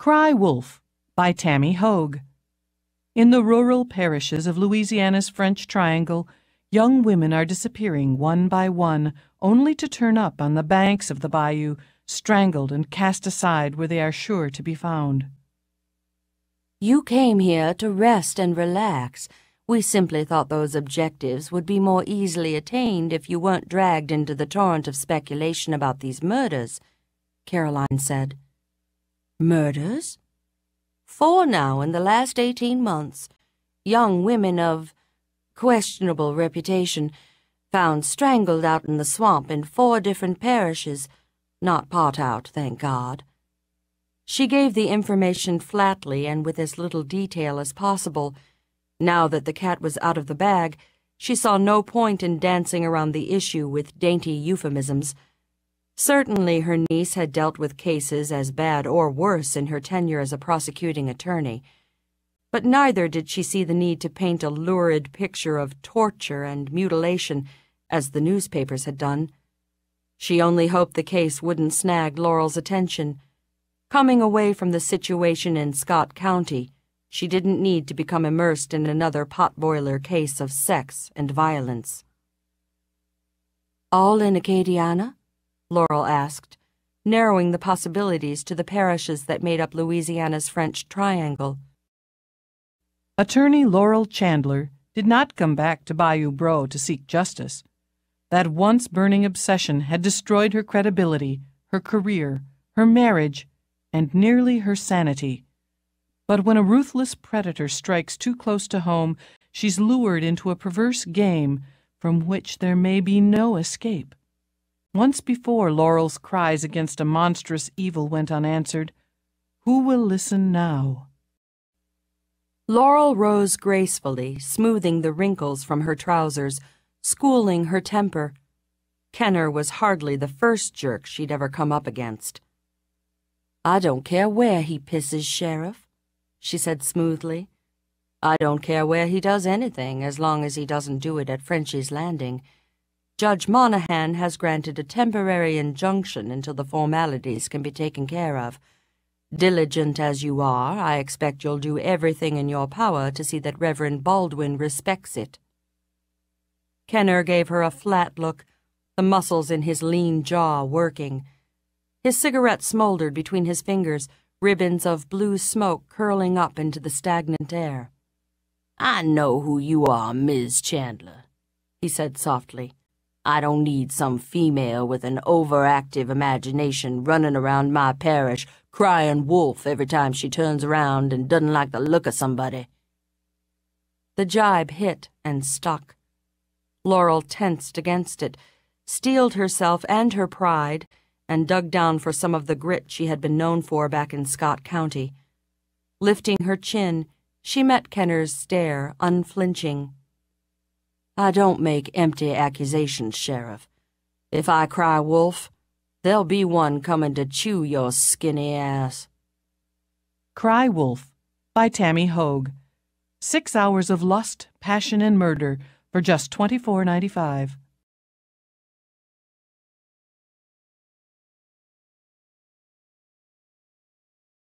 Cry Wolf by Tami Hoag. In the rural parishes of Louisiana's French Triangle, young women are disappearing one by one, only to turn up on the banks of the bayou, strangled and cast aside where they are sure to be found. You came here to rest and relax. We simply thought those objectives would be more easily attained if you weren't dragged into the torrent of speculation about these murders, Caroline said. Murders? Four now in the last eighteen months. Young women of questionable reputation found strangled out in the swamp in four different parishes, not Partout, thank God. She gave the information flatly and with as little detail as possible now that the cat was out of the bag, she saw no point in dancing around the issue with dainty euphemisms. Certainly her niece had dealt with cases as bad or worse in her tenure as a prosecuting attorney, but neither did she see the need to paint a lurid picture of torture and mutilation as the newspapers had done. She only hoped the case wouldn't snag Laurel's attention. Coming away from the situation in Scott County, she didn't need to become immersed in another potboiler case of sex and violence. All in Acadiana? Laurel asked, narrowing the possibilities to the parishes that made up Louisiana's French Triangle. Attorney Laurel Chandler did not come back to Bayou Breaux to seek justice. That once burning obsession had destroyed her credibility, her career, her marriage, and nearly her sanity. But when a ruthless predator strikes too close to home, she's lured into a perverse game from which there may be no escape. Once before, Laurel's cries against a monstrous evil went unanswered. Who will listen now? Laurel rose gracefully, smoothing the wrinkles from her trousers, schooling her temper. Kenner was hardly the first jerk she'd ever come up against. I don't care where he pisses, Sheriff she said smoothly. I don't care where he does anything as long as he doesn't do it at Frenchy's Landing. Judge Monahan has granted a temporary injunction until the formalities can be taken care of. Diligent as you are, I expect you'll do everything in your power to see that Reverend Baldwin respects it. Kenner gave her a flat look, the muscles in his lean jaw working. His cigarette smoldered between his fingers, ribbons of blue smoke curling up into the stagnant air. I know who you are, Miss Chandler, he said softly. I don't need some female with an overactive imagination running around my parish crying wolf every time she turns around and doesn't like the look of somebody. The jibe hit and stuck. Laurel tensed against it, steeled herself and her pride, and dug down for some of the grit she had been known for back in Scott County. Lifting her chin, she met Kenner's stare, unflinching. I don't make empty accusations, Sheriff. If I cry wolf, there'll be one coming to chew your skinny ass. Cry Wolf by Tami Hoag. Six hours of lust, passion, and murder for just twenty four ninety five.